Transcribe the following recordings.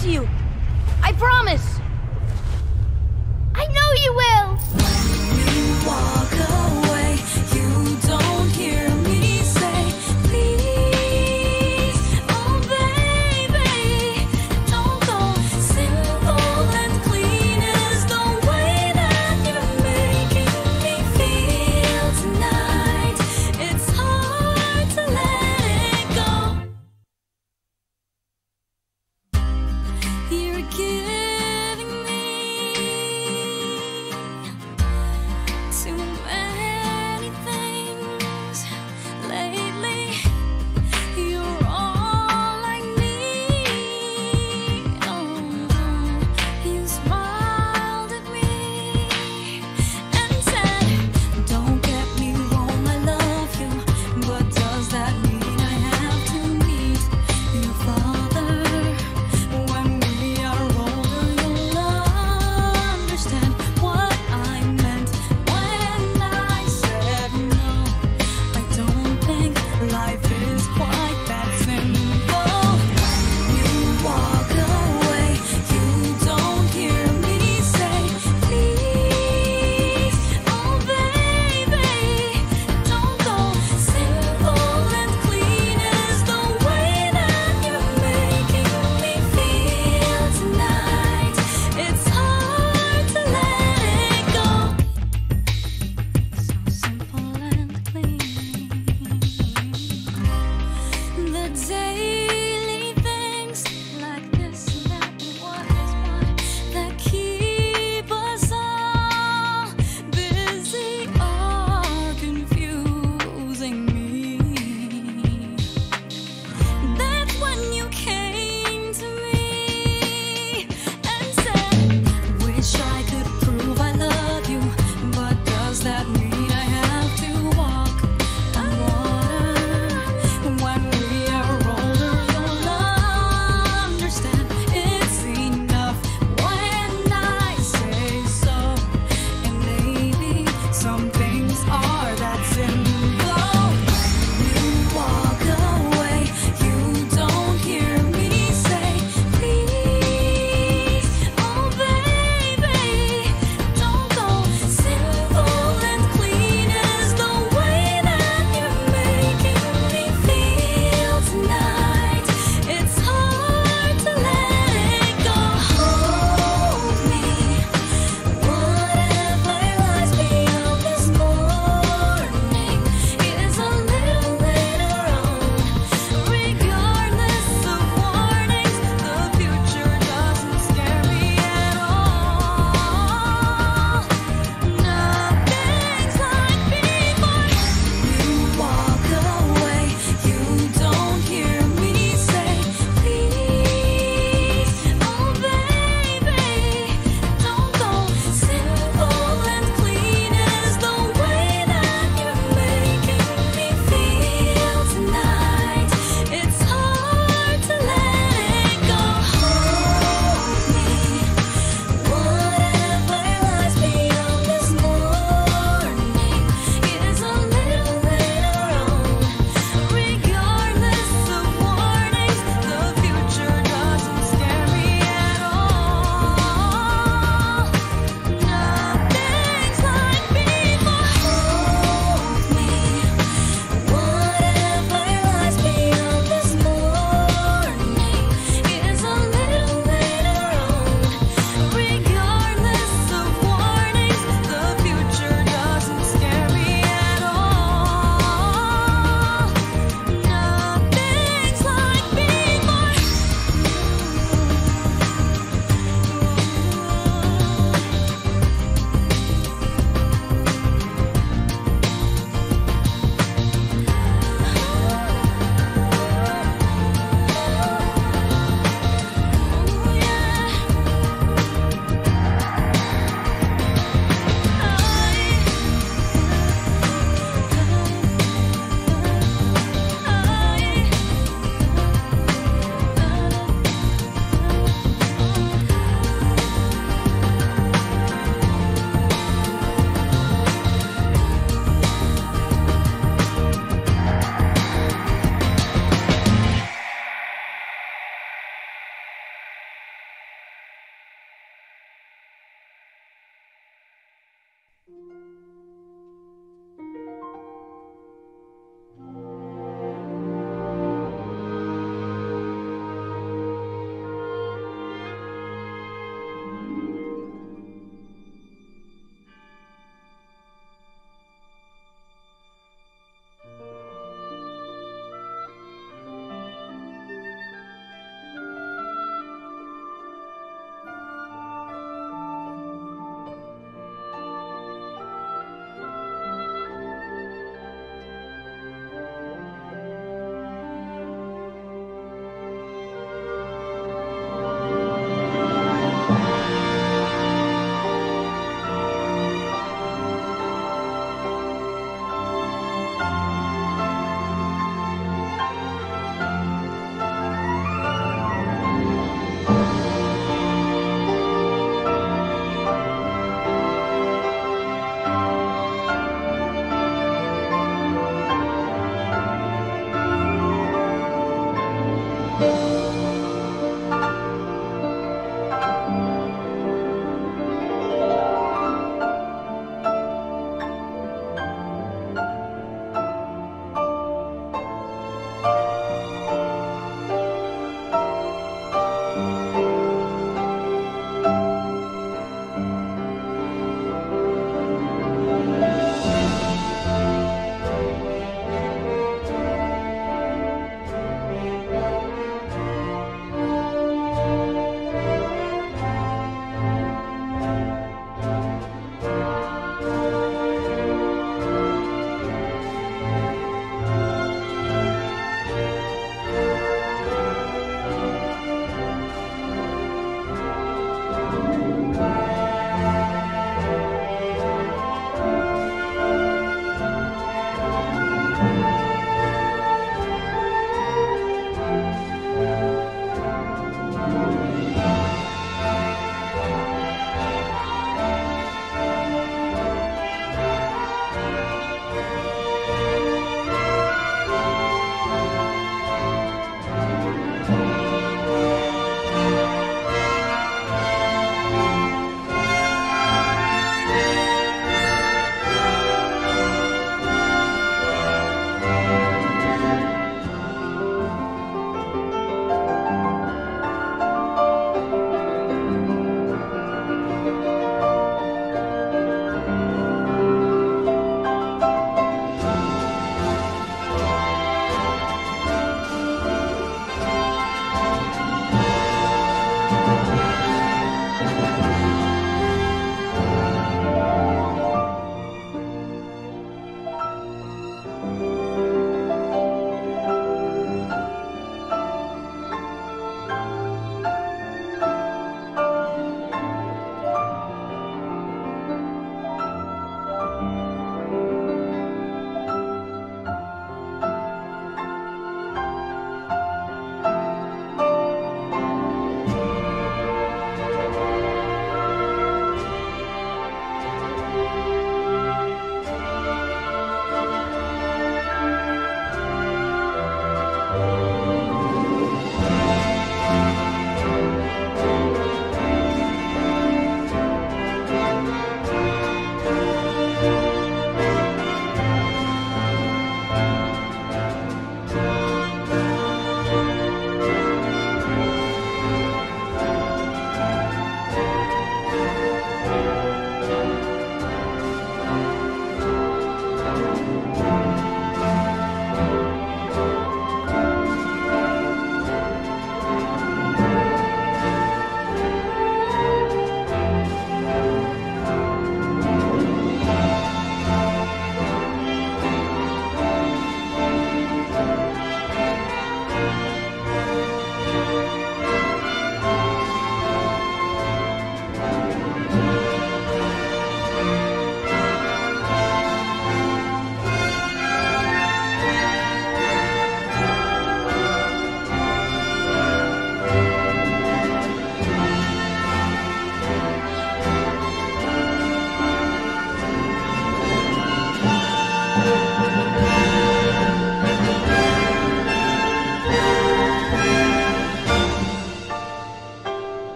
to you. I promise.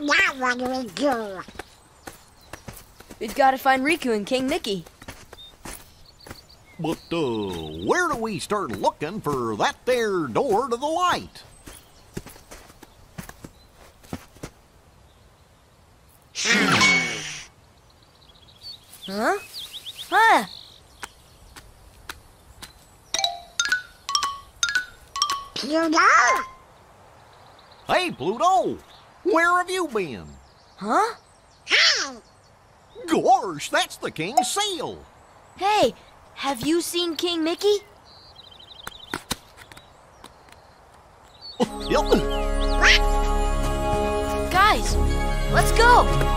Now, now what do we do? We've got to find Riku and King Mickey. But, uh, where do we start looking for that there door to the light? Huh? Huh? Pluto? Hey, Pluto! Where have you been? Huh? Hi! Gosh, that's the king's seal! Hey, have you seen King Mickey? Yep. Guys, let's go!